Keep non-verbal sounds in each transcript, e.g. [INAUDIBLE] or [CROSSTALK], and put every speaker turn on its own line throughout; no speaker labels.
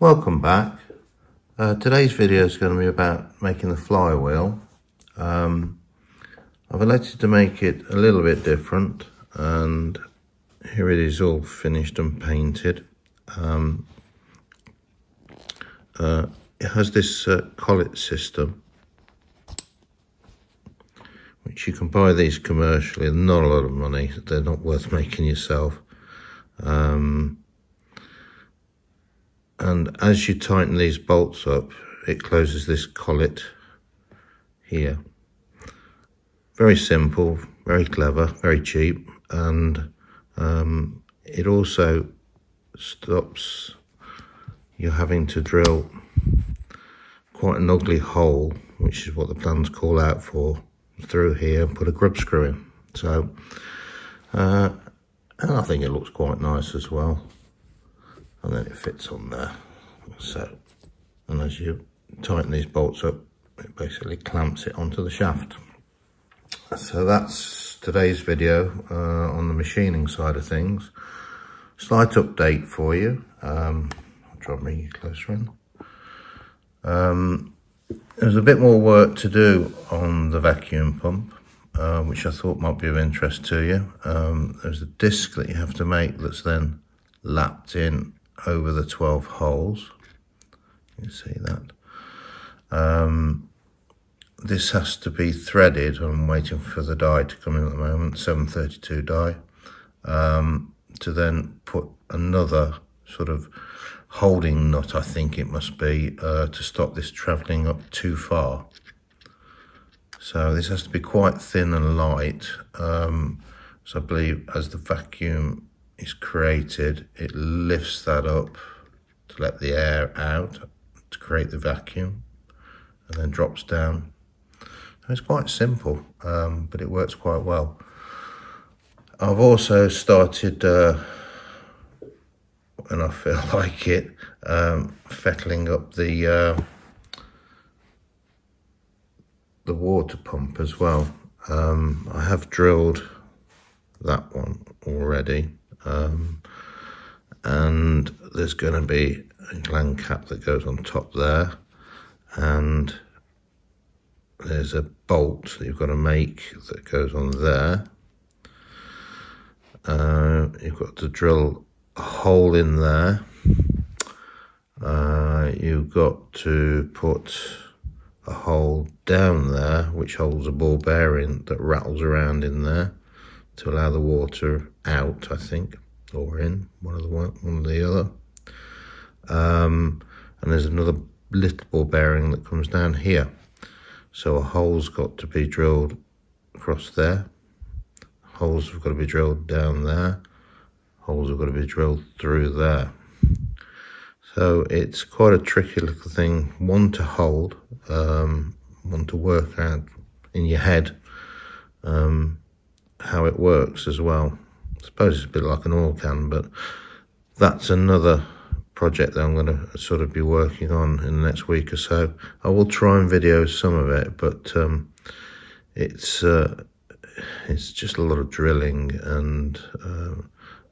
Welcome back. Uh, today's video is going to be about making the flywheel. Um, I've elected to make it a little bit different and here it is all finished and painted. Um, uh, it has this uh, collet system which you can buy these commercially, not a lot of money, they're not worth making yourself. Um, and as you tighten these bolts up it closes this collet here. Very simple very clever very cheap. And um, it also stops you having to drill quite an ugly hole which is what the plans call out for through here and put a grub screw in. So uh, and I think it looks quite nice as well and then it fits on there. So and as you tighten these bolts up it basically clamps it onto the shaft. So that's today's video uh, on the machining side of things. Slight update for you. Um, I'll try and closer in. Um, there's a bit more work to do on the vacuum pump uh, which I thought might be of interest to you. Um, there's a disc that you have to make that's then lapped in over the 12 holes. You see that. Um, this has to be threaded. I'm waiting for the die to come in at the moment, 732 die, um, to then put another sort of holding nut, I think it must be, uh, to stop this travelling up too far. So this has to be quite thin and light. Um, so I believe as the vacuum is created, it lifts that up to let the air out to create the vacuum and then drops down. So it's quite simple, um, but it works quite well. I've also started, uh, when I feel [LAUGHS] like it, um, fettling up the uh, the water pump as well. Um, I have drilled that one already um, and there's going to be a gland cap that goes on top there. And there's a bolt that you've got to make that goes on there. Uh, you've got to drill a hole in there. Uh, you've got to put a hole down there which holds a ball bearing that rattles around in there to allow the water out, I think, or in, one of the one, one or the other. Um, and there's another little ball bearing that comes down here. So a hole's got to be drilled across there. Holes have got to be drilled down there. Holes have got to be drilled through there. So it's quite a tricky little thing, one to hold, um, one to work out in your head um, how it works as well. I suppose it's a bit like an oil can, but that's another project that I'm going to sort of be working on in the next week or so. I will try and video some of it, but um, it's uh, it's just a lot of drilling and uh,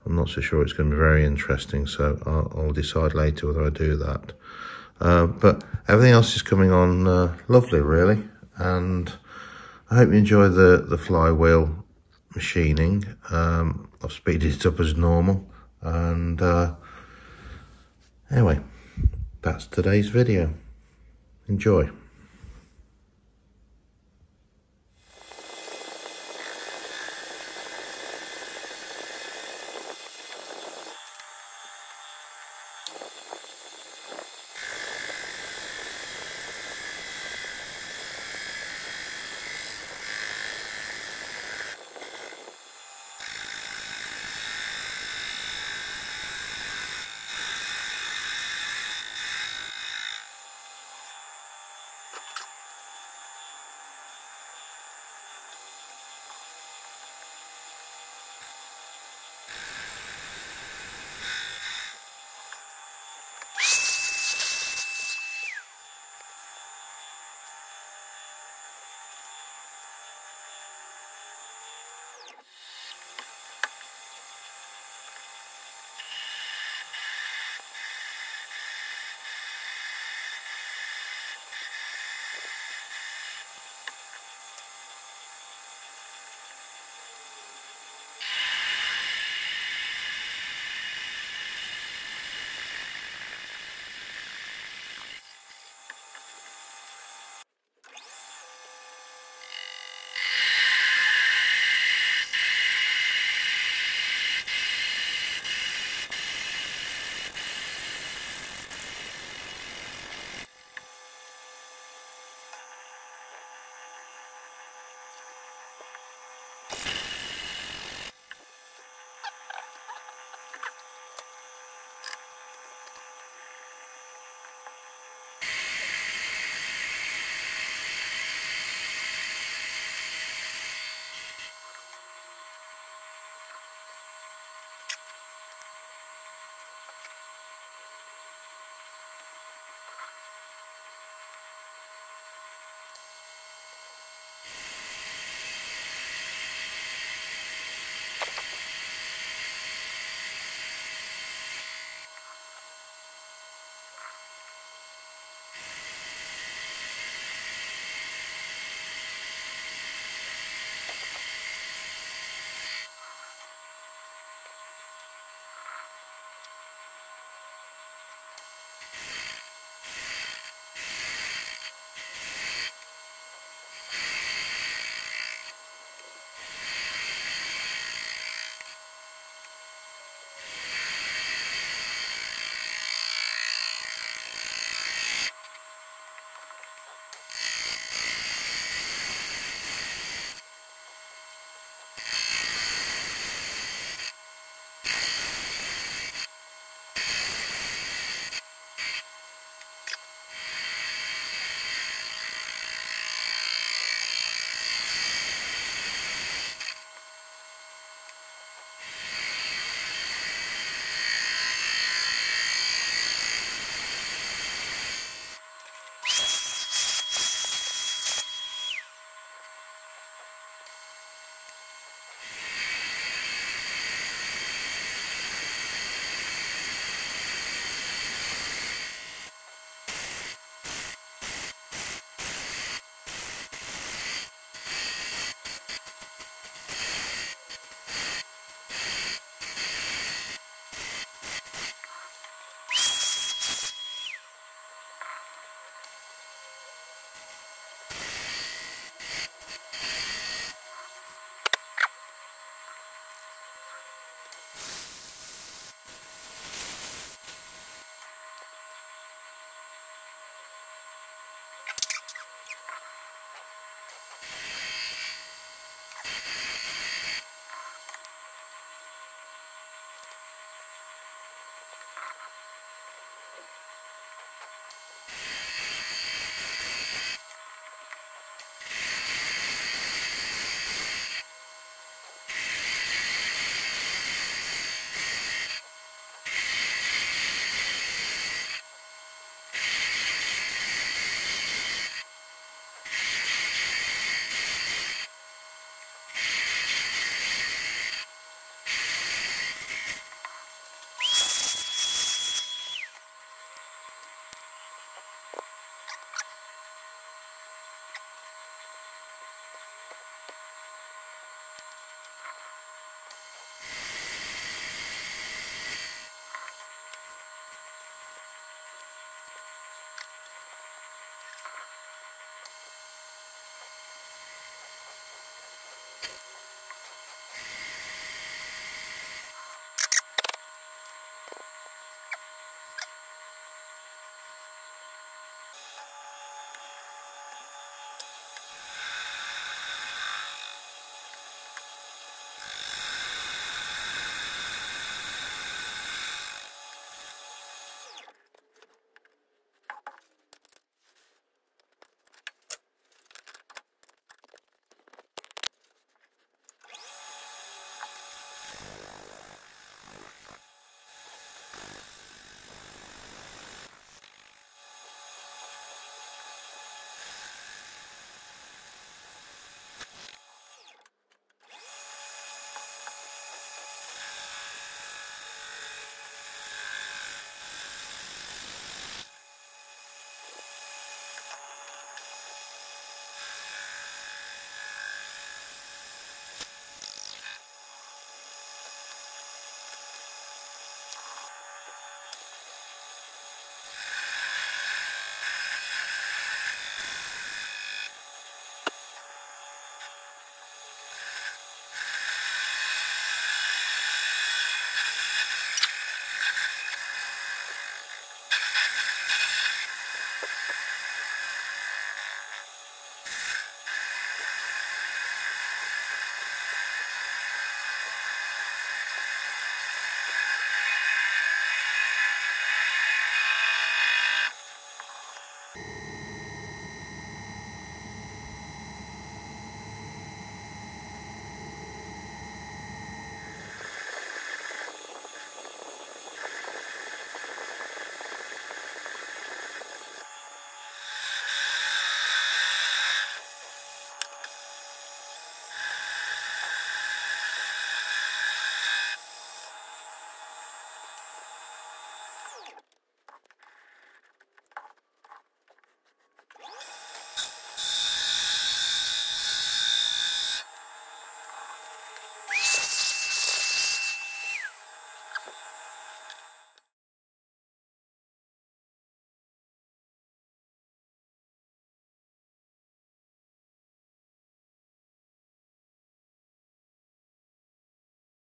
I'm not so sure it's going to be very interesting, so I'll, I'll decide later whether I do that. Uh, but everything else is coming on uh, lovely, really, and I hope you enjoy the, the flywheel machining. Um, I've speeded it up as normal, and uh, anyway, that's today's video. Enjoy.